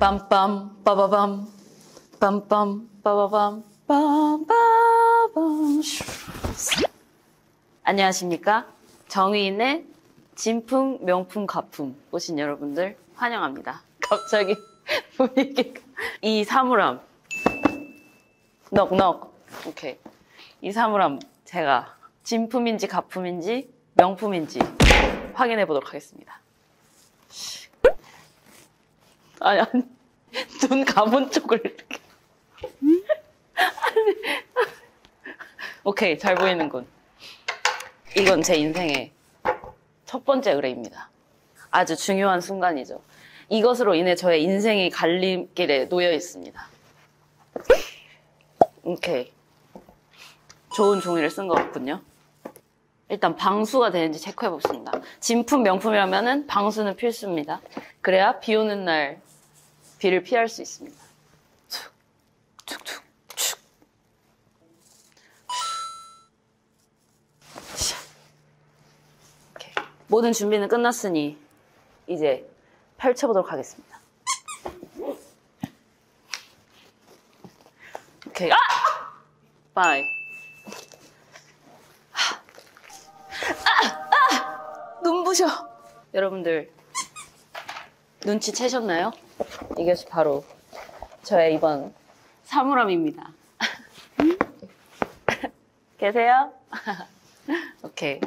빰빰 빠바밤 빰빰 빠바밤 빰빠밤. 안녕하십니까? 정의인의 진품 명품 가품 오신 여러분들 환영합니다. 갑자기 분위기가 이 사물함. 넉넉. 오케이. 이 사물함 제가 진품인지 가품인지 명품인지 확인해 보도록 하겠습니다 아니, 아니, 눈 감은 쪽을 이렇게. 오케이, 잘 보이는군. 이건 제 인생의 첫 번째 의뢰입니다. 아주 중요한 순간이죠. 이것으로 인해 저의 인생이 갈림길에 놓여 있습니다. 오케이. 좋은 종이를 쓴 것 같군요. 일단 방수가 되는지 체크해 봅시다. 진품 명품이라면 방수는 필수입니다. 그래야 비 오는 날 비를 피할 수 있습니다. 툭, 툭. 오케이. 모든 준비는 끝났으니 이제 펼쳐보도록 하겠습니다. 오케이. 아! Bye. 눈부셔. 여러분들 눈치 채셨나요? 이것이 바로 저의 이번 사물함입니다. 계세요? 오케이.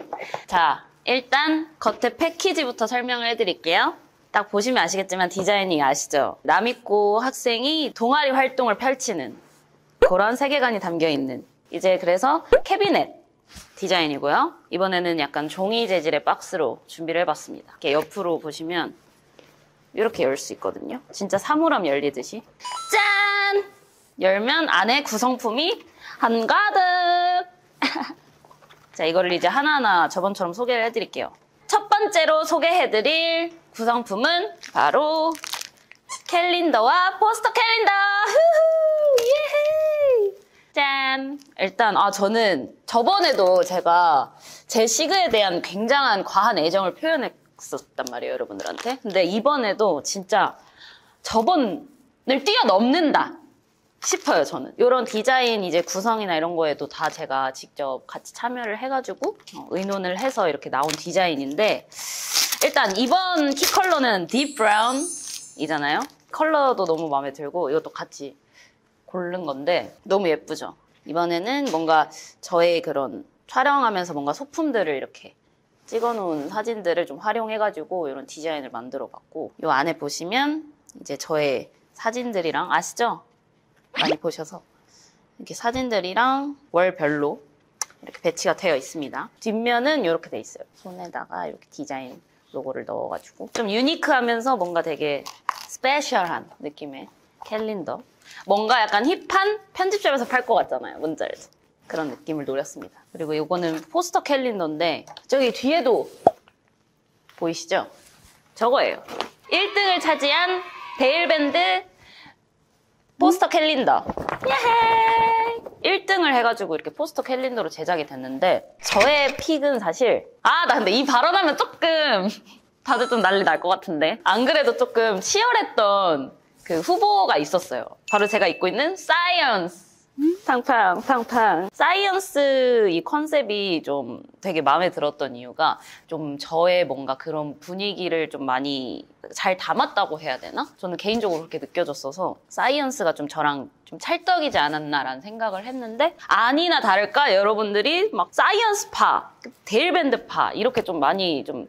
자, 일단 겉에 패키지부터 설명을 해드릴게요. 딱 보시면 아시겠지만 디자인이 아시죠? 남있고 학생이 동아리 활동을 펼치는 그런 세계관이 담겨 있는 이제 그래서 캐비넷 디자인이고요. 이번에는 약간 종이 재질의 박스로 준비를 해봤습니다. 이렇게 옆으로 보시면 이렇게 열 수 있거든요. 진짜 사물함 열리듯이. 짠! 열면 안에 구성품이 한가득! 자, 이거를 이제 하나하나 저번처럼 소개를 해드릴게요. 첫 번째로 소개해드릴 구성품은 바로 캘린더와 포스터 캘린더! 후후! 짠! 일단, 아, 저는 저번에도 제가 제 시그에 대한 굉장한 과한 애정을 표현했 었단 말이에요, 여러분들한테. 근데 이번에도 진짜 저번을 뛰어넘는다 싶어요, 저는. 이런 디자인 이제 구성이나 이런 거에도 다 제가 직접 같이 참여를 해가지고 어, 의논을 해서 이렇게 나온 디자인인데 일단 이번 키 컬러는 deep brown이잖아요. 컬러도 너무 마음에 들고 이것도 같이 고른 건데 너무 예쁘죠? 이번에는 뭔가 저의 그런 촬영하면서 뭔가 소품들을 이렇게 찍어놓은 사진들을 좀 활용해가지고 이런 디자인을 만들어 봤고 이 안에 보시면 이제 저의 사진들이랑 아시죠? 많이 보셔서 이렇게 사진들이랑 월별로 이렇게 배치가 되어 있습니다. 뒷면은 이렇게 돼 있어요. 손에다가 이렇게 디자인 로고를 넣어가지고 좀 unique하면서 뭔가 되게 special한 느낌의 캘린더 뭔가 약간 hip한 편집샵에서 팔 것 같잖아요. 뭔지 알죠? 그런 느낌을 노렸습니다. 그리고 이거는 포스터 캘린더인데 저기 뒤에도 보이시죠? 저거예요. 1등을 차지한 데일밴드 포스터 캘린더. 예헤! 1등을 해가지고 이렇게 포스터 캘린더로 제작이 됐는데 저의 pick은 사실 아 나 근데 이 발언하면 조금 다들 좀 난리 날 것 같은데 안 그래도 조금 치열했던 그 후보가 있었어요. 바로 제가 입고 있는 science 팡팡 팡팡 science 이 컨셉이 좀 되게 마음에 들었던 이유가 좀 저의 뭔가 그런 분위기를 좀 많이 잘 담았다고 해야 되나? 저는 개인적으로 그렇게 느껴졌어서 science가 좀 저랑 좀 찰떡이지 않았나라는 생각을 했는데 아니나 다를까 여러분들이 막 science 파, 데일밴드 파 이렇게 좀 많이 좀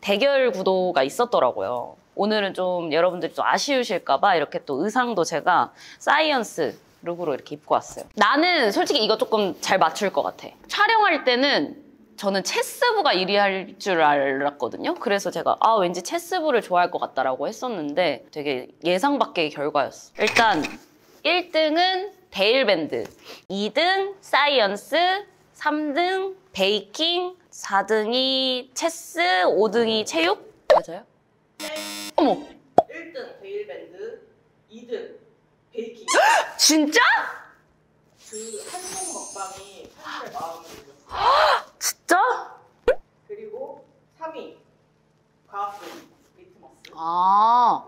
대결 구도가 있었더라고요. 오늘은 좀 여러분들이 좀 아쉬우실까봐 이렇게 또 의상도 제가 science look으로 이렇게 입고 왔어요. 나는 솔직히 이거 조금 잘 맞출 것 같아. 촬영할 때는 저는 체스부가 1위 할 줄 알았거든요. 그래서 제가 아 왠지 체스부를 좋아할 것 같다라고 했었는데 되게 예상 밖의 결과였어. 일단 1등은 데일밴드, 2등 science, 3등 베이킹, 4등이 체스, 5등이 체육? 맞아요? 어머! 1등 데일밴드, 2등 베이킹. 진짜? 그 한국 먹방이 팬들의 마음을 울렸어요. 진짜? 그리고 3위 과학부 리트머스. 아,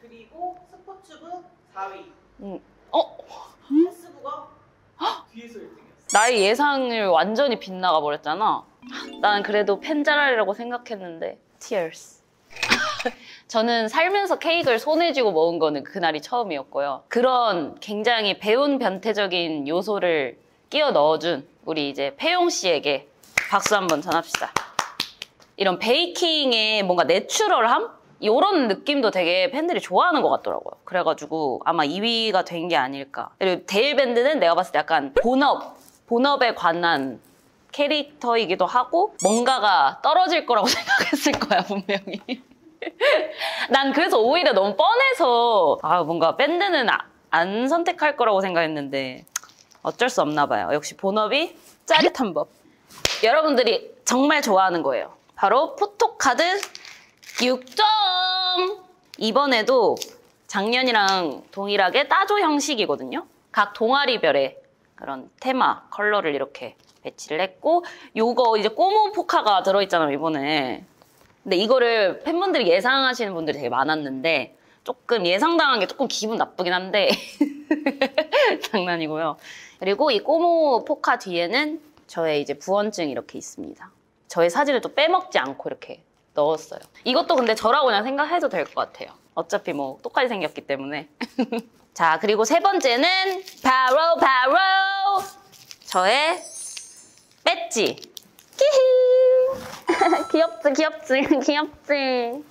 그리고 음, 어? 체스부가 뒤에서 1등이었어. 나의 예상을 완전히 빗나가 버렸잖아. 나는 그래도 팬잘알이라고 생각했는데 tears. 저는 살면서 케이크를 손에 쥐고 먹은 거는 그날이 처음이었고요. 그런 굉장히 배운 변태적인 요소를 끼워 넣어준 우리 이제 패용 씨에게 박수 한번 전합시다. 이런 베이킹의 뭔가 내추럴함? 이런 느낌도 되게 팬들이 좋아하는 것 같더라고요. 그래가지고 아마 2위가 된 게 아닐까. 그리고 데일 밴드는 내가 봤을 때 약간 본업, 본업에 관한 캐릭터이기도 하고 뭔가가 떨어질 거라고 생각했을 거야, 분명히. 난 그래서 오히려 너무 뻔해서 아 뭔가 밴드는 아- 안 선택할 거라고 생각했는데 어쩔 수 없나 봐요. 역시 본업이 짜릿한 법. 여러분들이 정말 좋아하는 거예요. 바로 포토카드 6점! 이번에도 작년이랑 동일하게 따조 형식이거든요. 각 동아리별의 그런 테마, 컬러를 이렇게 배치를 했고 요거 이제 꼬모 포카가 들어있잖아요, 이번에. 근데 이거를 팬분들이 예상하시는 분들이 되게 많았는데 조금 예상당한 게 조금 기분 나쁘긴 한데 장난이고요. 그리고 이 꼬모 포카 뒤에는 저의 이제 부원증 이렇게 있습니다. 저의 사진을 또 빼먹지 않고 이렇게 넣었어요. 이것도 근데 저라고 그냥 생각해도 될 것 같아요. 어차피 뭐 똑같이 생겼기 때문에. 자, 그리고 세 번째는 바로 바로 저의 배지. 키히. 귀엽지, 귀엽지, 귀엽지.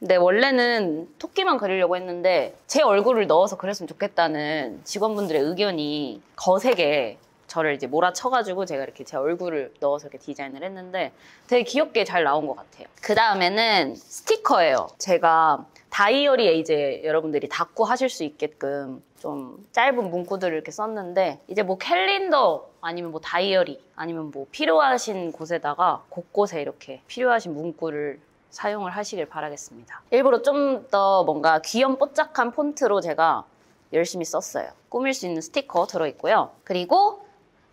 근데 원래는 토끼만 그리려고 했는데 제 얼굴을 넣어서 그랬으면 좋겠다는 직원분들의 의견이 거세게 저를 이제 몰아쳐가지고 제가 이렇게 제 얼굴을 넣어서 이렇게 디자인을 했는데 되게 귀엽게 잘 나온 것 같아요. 그 다음에는 스티커예요. 제가 다이어리에 이제 여러분들이 닫고 하실 수 있게끔 좀 짧은 문구들을 이렇게 썼는데 이제 뭐 캘린더 아니면 뭐 다이어리 아니면 뭐 필요하신 곳에다가 곳곳에 이렇게 필요하신 문구를 사용을 하시길 바라겠습니다. 일부러 좀 더 뭔가 귀염뽀짝한 폰트로 제가 열심히 썼어요. 꾸밀 수 있는 스티커 들어있고요. 그리고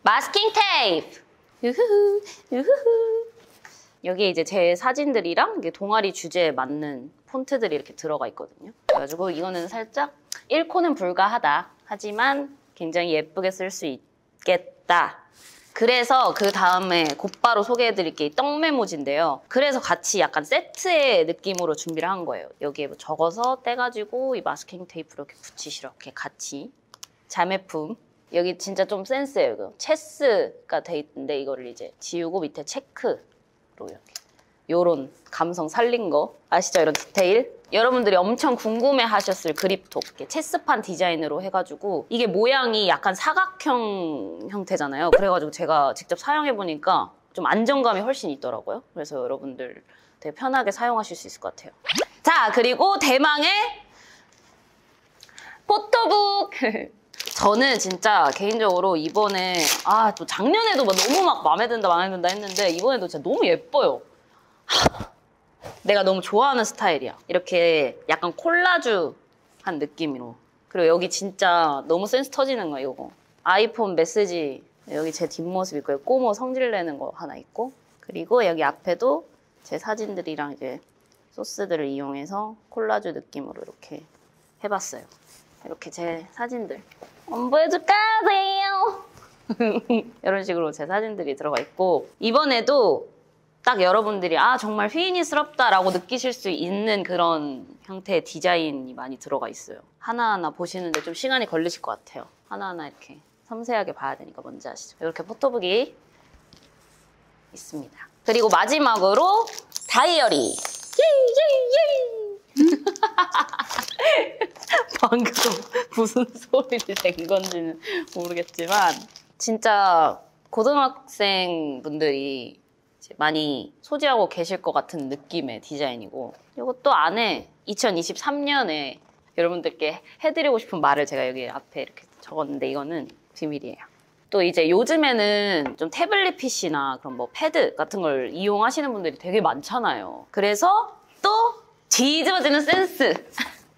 마스킹 테이프! 유후후, 유후후. 여기에 이제 제 사진들이랑 이게 동아리 주제에 맞는 폰트들이 이렇게 들어가 있거든요. 그래가지고 이거는 살짝 1코는 불가하다. 하지만 굉장히 예쁘게 쓸 수 있겠다. 그래서 그 다음에 곧바로 소개해드릴 게이 떡메모지인데요. 그래서 같이 약간 세트의 느낌으로 준비를 한 거예요. 여기에 뭐 적어서 떼가지고 이 마스킹 테이프로 이렇게 붙이시러 이렇게 같이 자매품. 여기 진짜 좀 센스예요. 이거 체스가 돼 있는데 이거를 이제 지우고 밑에 체크로 이렇게 요런 감성 살린 거 아시죠? 이런 디테일. 여러분들이 엄청 궁금해 하셨을 그립톡 체스판 디자인으로 해가지고 이게 모양이 약간 사각형 형태잖아요. 그래가지고 제가 직접 사용해 보니까 좀 안정감이 훨씬 있더라고요. 그래서 여러분들 되게 편하게 사용하실 수 있을 것 같아요. 자 그리고 대망의 포토북. 저는 진짜 개인적으로 이번에 아 또 작년에도 막 너무 막 마음에 든다 마음에 든다 했는데 이번에도 진짜 너무 예뻐요. 내가 너무 좋아하는 스타일이야. 이렇게 약간 콜라주 한 느낌으로. 그리고 여기 진짜 너무 센스 터지는 거야, 이거. 아이폰 메시지 여기 제 뒷모습 있고요. 꼬모 성질 내는 거 하나 있고. 그리고 여기 앞에도 제 사진들이랑 이제 소스들을 이용해서 콜라주 느낌으로 이렇게 해봤어요. 이렇게 제 사진들. 안 보여줄까 세요? 이런 식으로 제 사진들이 들어가 있고 이번에도 딱 여러분들이 아 정말 휘인이스럽다라고 느끼실 수 있는 그런 형태의 디자인이 많이 들어가 있어요. 하나하나 보시는데 좀 시간이 걸리실 것 같아요. 하나하나 이렇게 섬세하게 봐야 되니까 뭔지 아시죠? 이렇게 포토북이 있습니다. 그리고 마지막으로 다이어리. 예예예. 방금 무슨 소리를 낸 건지는 모르겠지만 진짜 고등학생 분들이 많이 소지하고 계실 것 같은 느낌의 디자인이고 이것도 안에 2023년에 여러분들께 해드리고 싶은 말을 제가 여기 앞에 이렇게 적었는데 이거는 비밀이에요. 또 이제 요즘에는 좀 태블릿 PC나 그런 뭐 패드 같은 걸 이용하시는 분들이 되게 많잖아요. 그래서 또 뒤집어지는 센스!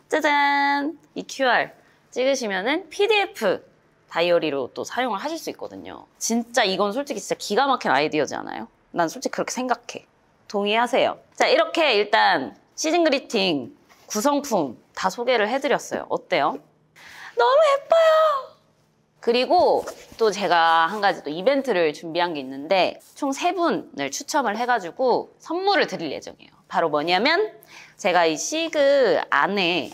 짜잔! 이 QR 찍으시면은 PDF 다이어리로 또 사용을 하실 수 있거든요. 진짜 이건 솔직히 진짜 기가 막힌 아이디어지 않아요? 난 솔직히 그렇게 생각해. 동의하세요. 자, 이렇게 일단 시즌 그리팅 구성품 다 소개를 해드렸어요. 어때요? 너무 예뻐요. 그리고 또 제가 한 가지 또 이벤트를 준비한 게 있는데 총 세 분을 추첨을 해가지고 선물을 드릴 예정이에요. 바로 뭐냐면 제가 이 시그 안에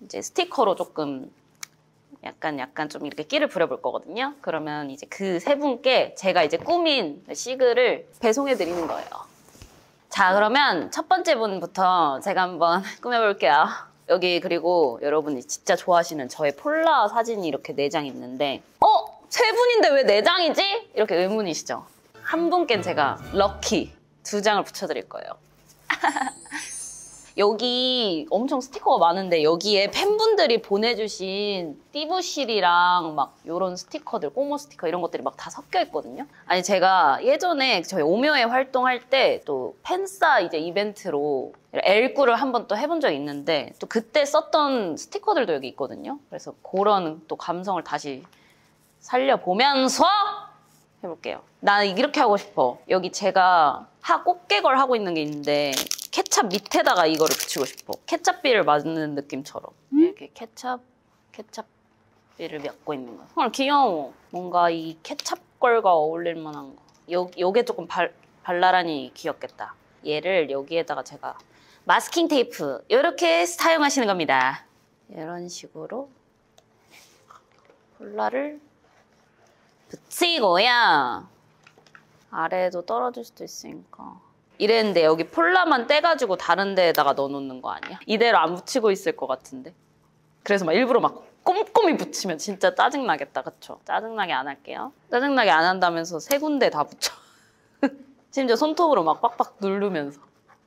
이제 스티커로 조금 약간 약간 좀 이렇게 끼를 부려볼 거거든요. 그러면 이제 그 세 분께 제가 이제 꾸민 시그를 배송해 드리는 거예요. 자, 그러면 첫 번째 분부터 제가 한번 꾸며볼게요. 여기 그리고 여러분이 진짜 좋아하시는 저의 폴라 사진이 이렇게 네 장 있는데 어? 세 분인데 왜 네 장이지? 이렇게 의문이시죠? 한 분께는 제가 럭키 두 장을 붙여드릴 거예요. 여기 엄청 스티커가 많은데 여기에 팬분들이 보내주신 띠부실이랑 막 이런 스티커들, 꼬모 스티커 이런 것들이 막 다 섞여 있거든요. 아니 제가 예전에 저희 오묘에 활동할 때 또 팬싸 이제 이벤트로 L구를 한번 또 해본 적이 있는데 또 그때 썼던 스티커들도 여기 있거든요. 그래서 그런 또 감성을 다시 살려보면서 해볼게요. 나 이렇게 하고 싶어. 여기 제가 하 꽃게걸 하고 있는 게 있는데 케찹 밑에다가 이거를 붙이고 싶어. 케찹비를 맞는 느낌처럼. 이렇게 케찹, 케찹비를 맺고 있는 거야. 헐, 귀여워. 뭔가 이 케찹걸과 어울릴 만한 거. 요, 요게 조금 발, 발랄하니 귀엽겠다. 얘를 여기에다가 제가 마스킹 테이프 이렇게 사용하시는 겁니다. 이런 식으로 콜라를 붙이고요. 아래에도 떨어질 수도 있으니까. 이랬는데 여기 폴라만 떼가지고 다른 데에다가 넣어놓는 거 아니야? 이대로 안 붙이고 있을 것 같은데. 그래서 막 일부러 막 꼼꼼히 붙이면 진짜 짜증나겠다, 그쵸? 짜증나게 안 할게요. 짜증나게 안 한다면서 세 군데 다 붙여. 심지어 손톱으로 막 빡빡 누르면서.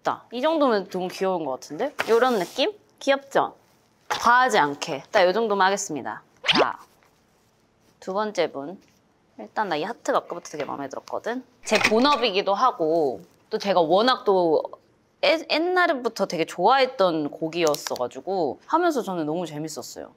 딱. 이 정도면 너무 귀여운 것 같은데? 이런 느낌? 귀엽죠? 과하지 않게. 딱 이 정도만 하겠습니다. 자, 두 번째 분. 일단 나 이 하트가 아까부터 되게 마음에 들었거든. 제 본업이기도 하고 또 제가 워낙 또 애- 옛날부터 되게 좋아했던 곡이었어가지고 하면서 저는 너무 재밌었어요.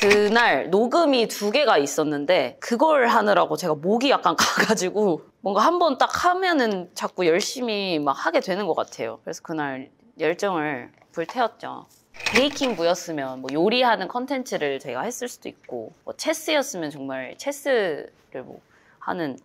그날 녹음이 두 개가 있었는데 그걸 하느라고 제가 목이 약간 가가지고 뭔가 한 번 딱 하면은 자꾸 열심히 막 하게 되는 것 같아요. 그래서 그날 열정을 불태웠죠. baking부였으면 뭐 요리하는 컨텐츠를 제가 했을 수도 있고 뭐 체스였으면 정말 체스를 뭐 하는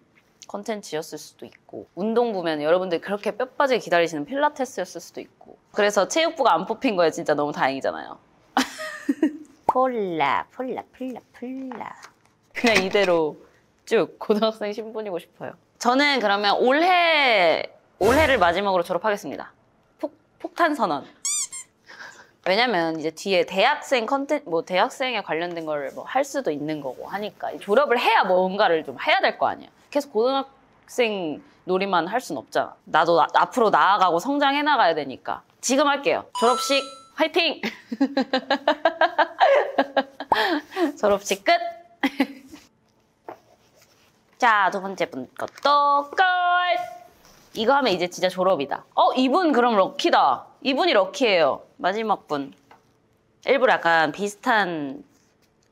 컨텐츠였을 수도 있고 운동부면 여러분들 그렇게 뼈 빠지게 기다리시는 필라테스였을 수도 있고. 그래서 체육부가 안 뽑힌 거에 진짜 너무 다행이잖아요. 폴라 폴라 폴라 폴라. 그냥 이대로 쭉 고등학생 신분이고 싶어요. 저는 그러면 올해 올해를 마지막으로 졸업하겠습니다. 폭, 폭탄 선언 왜냐면 이제 뒤에 대학생 컨텐 뭐 대학생에 관련된 걸 뭐 할 수도 있는 거고 하니까 졸업을 해야 뭔가를 좀 해야 될 거 아니야. 계속 고등학생 놀이만 할 순 없잖아. 나도 나- 앞으로 나아가고 성장해 나가야 되니까. 지금 할게요. 졸업식 화이팅! 졸업식 끝! 자, 두 번째 분 것도 끝! 이거 하면 이제 진짜 졸업이다. 어, 이분 그럼 럭키다. 이분이 럭키예요. 마지막 분. 일부러 약간 비슷한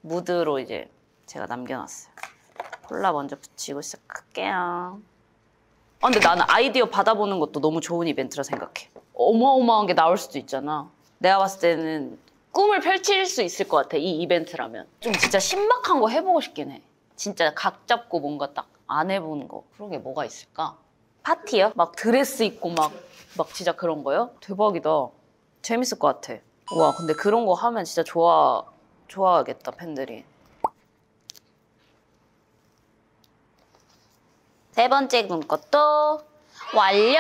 무드로 이제 제가 남겨놨어요. 콜라 먼저 붙이고 시작할게요. 아, 근데 나는 아이디어 받아보는 것도 너무 좋은 이벤트라 생각해. 어마어마한 게 나올 수도 있잖아. 내가 봤을 때는 꿈을 펼칠 수 있을 것 같아, 이 이벤트라면. 좀 진짜 신박한 거 해보고 싶긴 해. 진짜 각 잡고 뭔가 딱 안 해보는 거. 그런 게 뭐가 있을까? 파티요? 막 드레스 입고 막, 막 진짜 그런 거요? 대박이다. 재밌을 것 같아. 와, 근데 그런 거 하면 진짜 좋아, 좋아하겠다, 팬들이. 세 번째 군 것도 완료!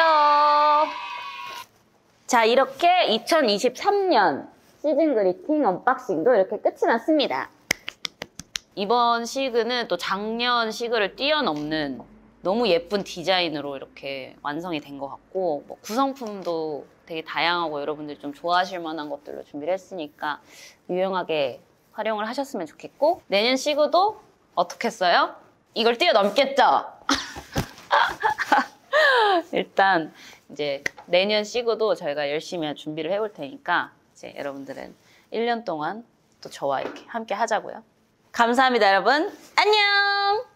자, 이렇게 2023년 시즌 그리팅 언박싱도 이렇게 끝이 났습니다. 이번 시그는 또 작년 시그를 뛰어넘는 너무 예쁜 디자인으로 이렇게 완성이 된 것 같고 뭐 구성품도 되게 다양하고 여러분들 좀 좋아하실 만한 것들로 준비를 했으니까 유용하게 활용을 하셨으면 좋겠고 내년 시그도 어떻게 했어요? 이걸 뛰어넘겠죠? 일단 이제 내년 시그도 저희가 열심히 준비를 해볼 테니까 이제 여러분들은 1년 동안 또 저와 이렇게 함께 하자고요. 감사합니다, 여러분. 안녕!